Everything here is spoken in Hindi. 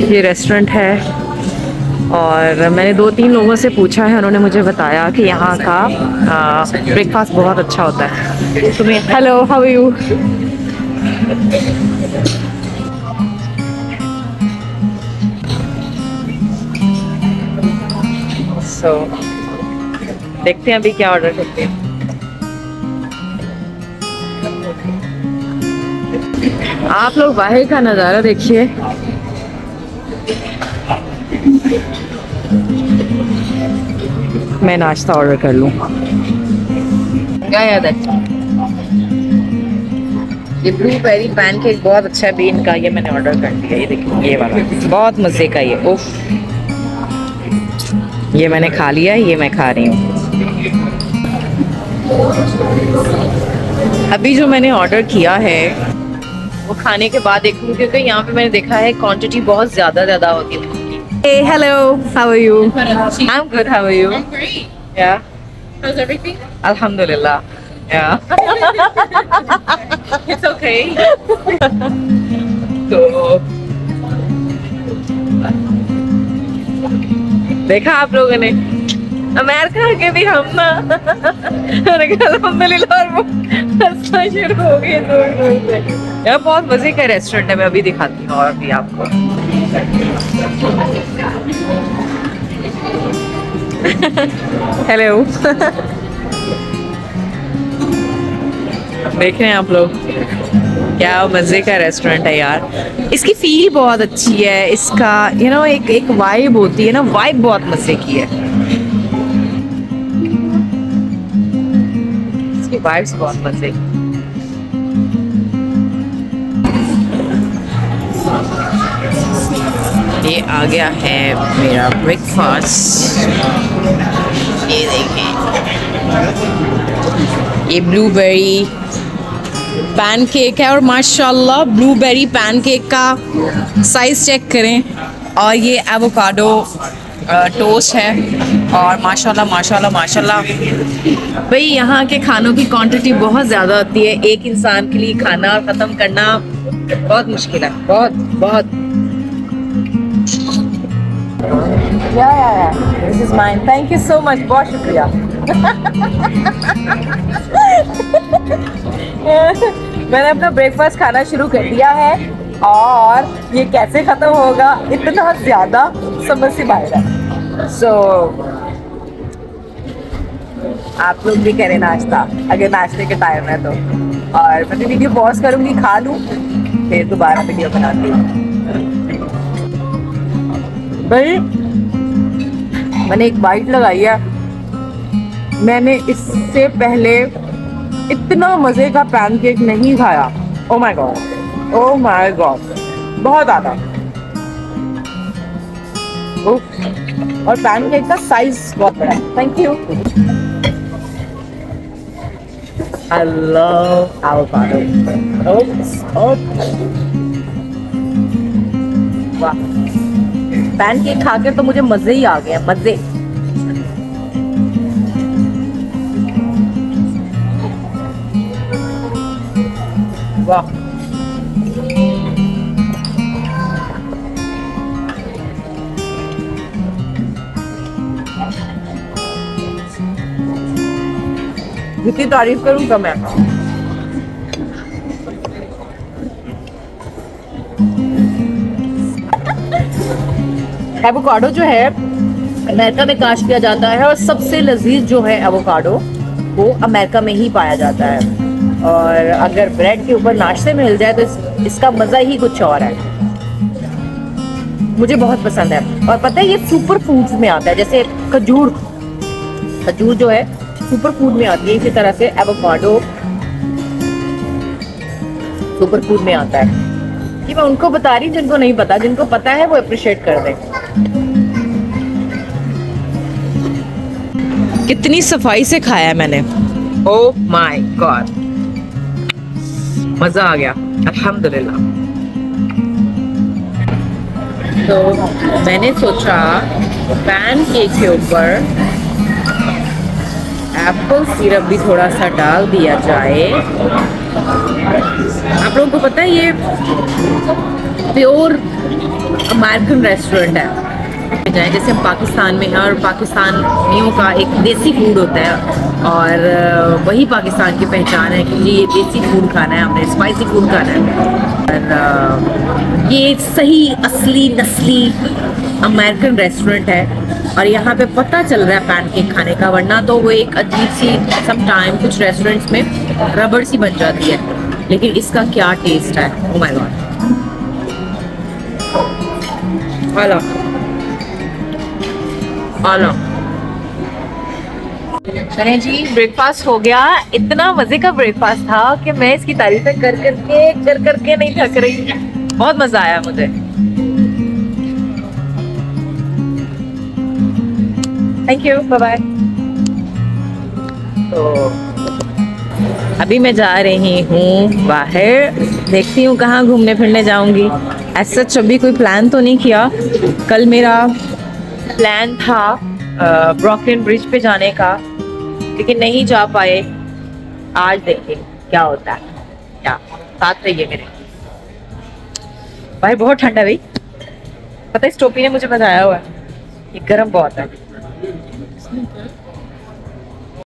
ये रेस्टोरेंट है। और मैंने दो तीन लोगों से पूछा है, उन्होंने मुझे बताया कि यहाँ का ब्रेकफास्ट बहुत अच्छा होता है। तुम्हें हेलो हाउ यू सो देखते हैं अभी क्या ऑर्डर करते हैं। आप लोग बाहर का नज़ारा देखिए। मैं नाश्ता ऑर्डर कर लूँ। क्या याद है? ये ब्लूबेरी पैनकेक बहुत अच्छा है बीन का, ये मैंने ऑर्डर कर दिया, ये देखिए, ये वाला। बहुत मज़े का ये, उफ। ये मैंने खा लिया ये मैं खा रही हूँ। अभी जो मैंने ऑर्डर किया है वो खाने के बाद देखूँ क्योंकि यहाँ पे मैंने देखा है क्वांटिटी बहुत ज़्यादा ज़्यादा होती है Hey, hello. How are you? I'm good. How are you? I'm great. Yeah. How's everything? Alhamdulillah. Yeah. It's okay. तो देखा आप लोगों ने अमेरिका के भी हम ना। मैंने कहा अल्हम्दुलिल्लाह और वो हंसना शुरू हो गए दूर दूर से। यार बहुत मज़े का रेस्टोरेंट है मैं अभी दिखाती हूँ और भी आपको। हेलो देख रहे हैं आप लोग। क्या मज़े का रेस्टोरेंट है यार। इसकी फील बहुत अच्छी है इसका यू you नो know, एक एक वाइब होती है ना वाइब बहुत मज़े की है। वाइब्स बहुत मज़े ये आ गया है मेरा ब्रेकफास्ट ये देखें। ये ब्लूबेरी पैनकेक है और माशाल्लाह ब्लूबेरी पैनकेक का साइज़ चेक करें। और ये एवोकाडो टोस्ट है और माशाल्लाह माशाल्लाह माशाल्लाह। भाई, यहाँ के खानों की क्वांटिटी बहुत ज़्यादा होती है। एक इंसान के लिए खाना ख़त्म करना बहुत मुश्किल है। बहुत बहुत। Yeah yeah yeah. This is mine thank you so much बहुत शुक्रिया। मैंने अपना ब्रेकफास्ट खाना शुरू कर दिया है और ये कैसे ख़त्म होगा, इतना ज़्यादा समझ से बाहर है। सो so, आप लोग भी करें नाश्ता। अगर नाश्ते के टाइम है तो। और मैं वीडियो पॉज करूँगी खा लूँ फिर दोबारा वीडियो बनाती हूँ। भाई मैंने एक बाइट लगाई है। मैंने इससे पहले इतना मज़े का पैनकेक नहीं खाया। Oh my god oh my god बहुत ज़्यादा। और पैनकेक का साइज़ बहुत बड़ा है। Thank you avocado. Oops, oops. वाह पैनकेक खा के तो मुझे मज़े ही आ गए मज़े। वाह जितनी तारीफ़ करूँ कम है। एवोकाडो जो है अमेरिका में काश किया जाता है और सबसे लजीज जो है एवोकाडो वो अमेरिका में ही पाया जाता है। और अगर ब्रेड के ऊपर नाश्ते में मिल जाए तो इस, इसका मज़ा ही कुछ और है। मुझे बहुत पसंद है। और पता है ये सुपर फूड्स में आता है जैसे खजूर। खजूर जो है सुपर फ़ूड में आती है इसी तरह से एवोकाडो सुपर फ़ूड में आता है। ये मैं उनको बता रही जिनको नहीं पता जिनको पता है वो अप्रिशिएट कर दें। कितनी सफ़ाई से खाया है मैंने? ओ माय गॉड मज़ा आ गया। अल्हम्दुलिल्लाह। तो मैंने सोचा पैन केक के ऊपर एप्पल सिरप भी थोड़ा सा डाल दिया जाए। आप लोगों को पता है ये प्योर अमेरिकन रेस्टोरेंट है। जाए। जैसे हम पाकिस्तान में हैं और पाकिस्तानियों का एक देसी फ़ूड होता है और वही पाकिस्तान की पहचान है कि ये देसी फ़ूड खाना है, हमने स्पाइसी फ़ूड खाना है। और ये सही असली नस्ली अमेरिकन रेस्टोरेंट है और यहाँ पे पता चल रहा है पैनकेक खाने का, वरना तो वो एक अजीब सी सम टाइम कुछ रेस्टोरेंट्स में रबड़ सी बन जाती है। लेकिन इसका क्या टेस्ट है? ओ माय गॉड आला जी ब्रेकफास्ट हो गया। इतना मज़े का ब्रेकफास्ट था कि मैं इसकी तारीफें कर करके कर करके नहीं थक रही। बहुत मज़ा आया मुझे। थैंक यू बाय बाय तो अभी मैं जा रही हूँ बाहर। देखती हूँ कहाँ घूमने फिरने जाऊँगी। ऐसा सच अभी कोई प्लान तो नहीं किया। कल मेरा प्लान था ब्रॉकलिन ब्रिज पे जाने का, लेकिन नहीं जा पाए। आज देखिए क्या होता है। क्या? साथ रहिए मेरे। भाई, बहुत ठंडा भाई। पता है टोपी ने मुझे बताया हुआ है ये गर्म बहुत है।